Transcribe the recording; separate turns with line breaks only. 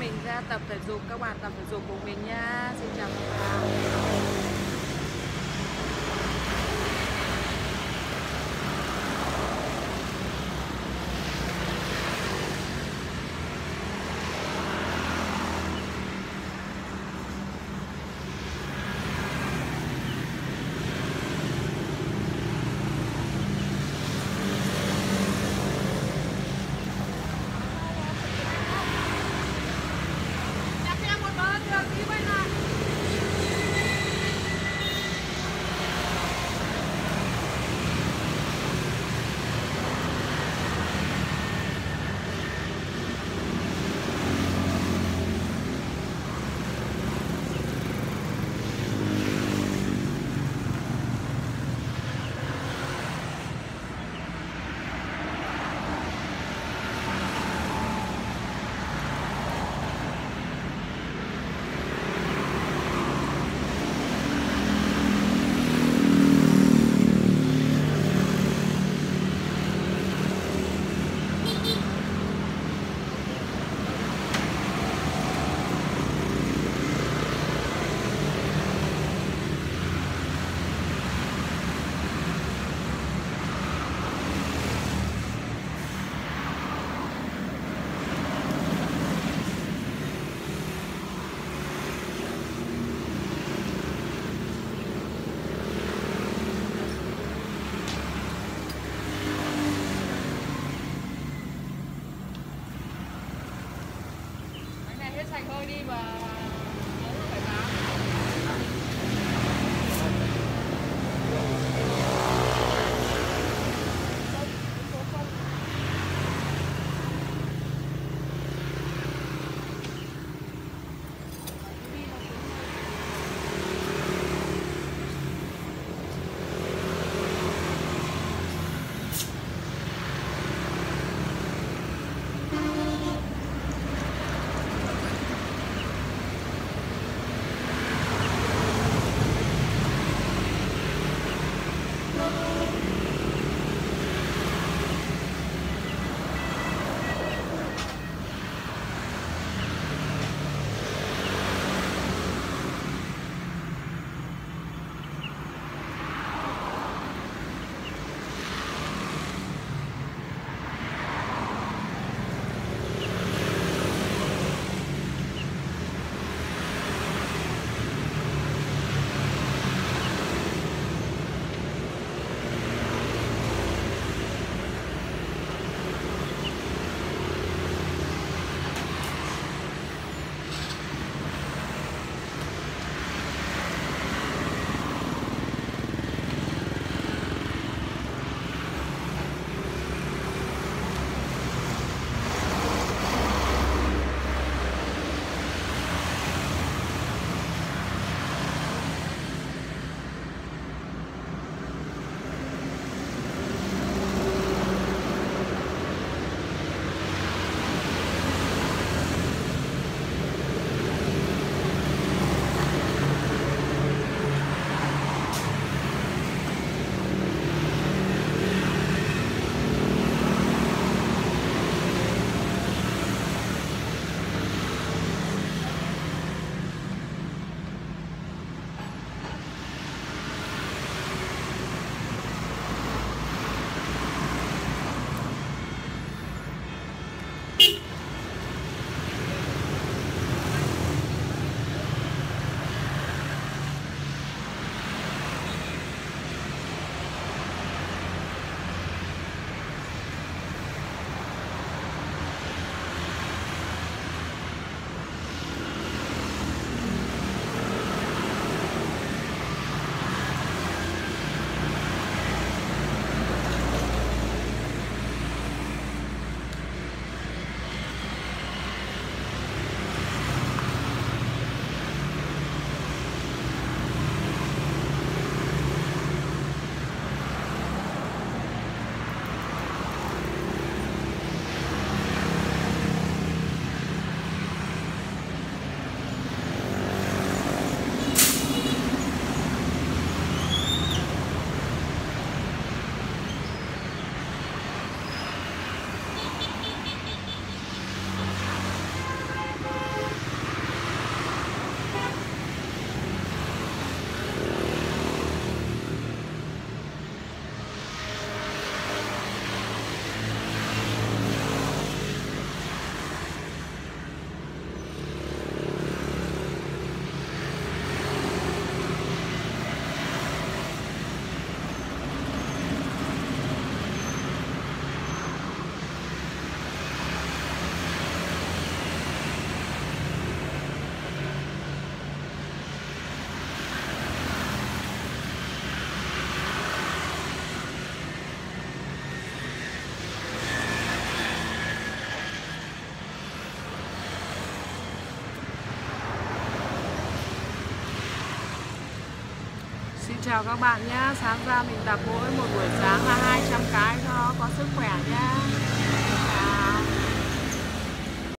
mình ra tập thể dục, các bạn tập thể dục cùng mình nha. Xin chào các bạn. Sạch hơi đi mà xin chào các bạn nhé Sáng ra mình tập mỗi một buổi sáng là 200 cái cho có sức khỏe nhé